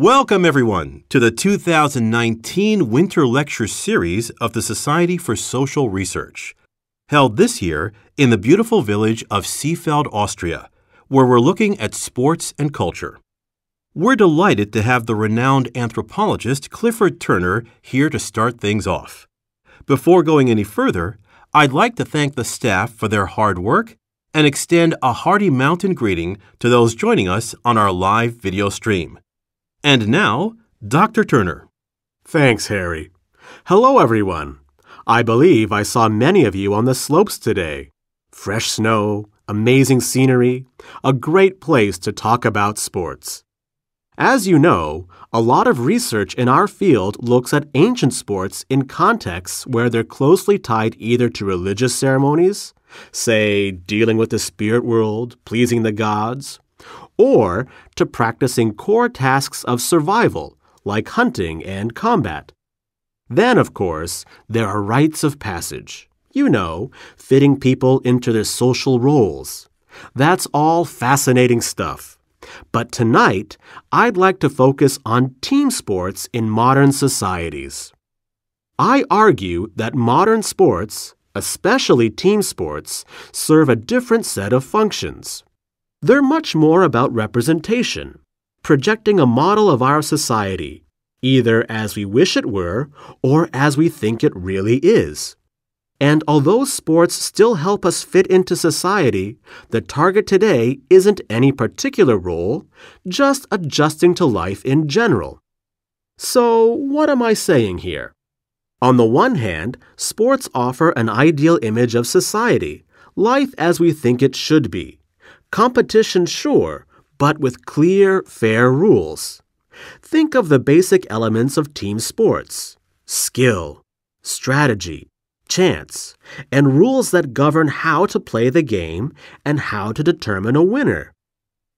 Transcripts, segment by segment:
Welcome, everyone, to the 2019 Winter Lecture Series of the Society for Social Research, held this year in the beautiful village of Seefeld, Austria, where we're looking at sports and culture. We're delighted to have the renowned anthropologist Clifford Turner here to start things off. Before going any further, I'd like to thank the staff for their hard work and extend a hearty mountain greeting to those joining us on our live video stream. And now, Dr. Turner. Thanks, Harry. Hello, everyone. I believe I saw many of you on the slopes today. Fresh snow, amazing scenery, a great place to talk about sports. As you know, a lot of research in our field looks at ancient sports in contexts where they're closely tied either to religious ceremonies, say dealing with the spirit world, pleasing the gods, or to practicing core tasks of survival, like hunting and combat. Then, of course, there are rites of passage. You know, fitting people into their social roles. That's all fascinating stuff. But tonight, I'd like to focus on team sports in modern societies. I argue that modern sports, especially team sports, serve a different set of functions. They're much more about representation, projecting a model of our society, either as we wish it were or as we think it really is. And although sports still help us fit into society, the target today isn't any particular role, just adjusting to life in general. So, what am I saying here? On the one hand, sports offer an ideal image of society, life as we think it should be. Competition, sure, but with clear, fair rules. Think of the basic elements of team sports skill, strategy, chance, and rules that govern how to play the game and how to determine a winner.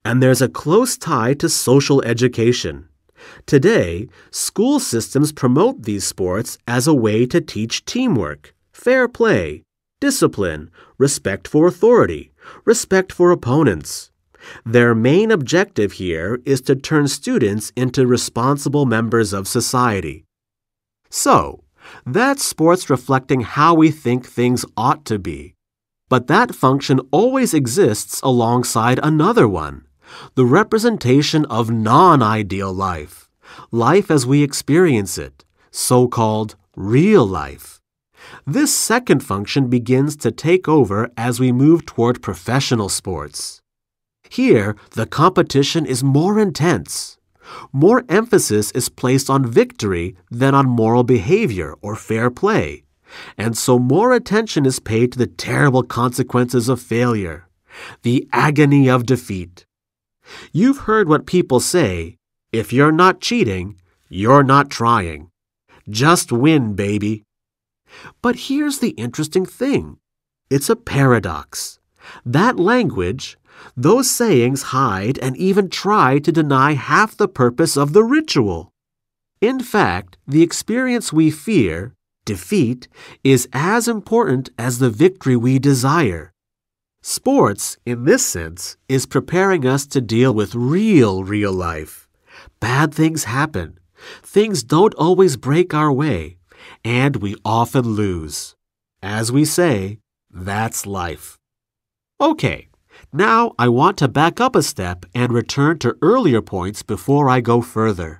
And there's a close tie to social education. Today, school systems promote these sports as a way to teach teamwork, fair play, discipline, respect for authority, respect for opponents. Their main objective here is to turn students into responsible members of society. So, that's sports reflecting how we think things ought to be. But that function always exists alongside another one the representation of non ideal life, life as we experience it, so called real life. This second function begins to take over as we move toward professional sports. Here, the competition is more intense. More emphasis is placed on victory than on moral behavior or fair play, and so more attention is paid to the terrible consequences of failure, the agony of defeat. You've heard what people say if you're not cheating, you're not trying. Just win, baby. But here's the interesting thing it's a paradox. That language, those sayings hide and even try to deny half the purpose of the ritual. In fact, the experience we fear, defeat, is as important as the victory we desire. Sports, in this sense, is preparing us to deal with real, real life. Bad things happen. Things don't always break our way and we often lose. As we say, that's life. Okay, now I want to back up a step and return to earlier points before I go further.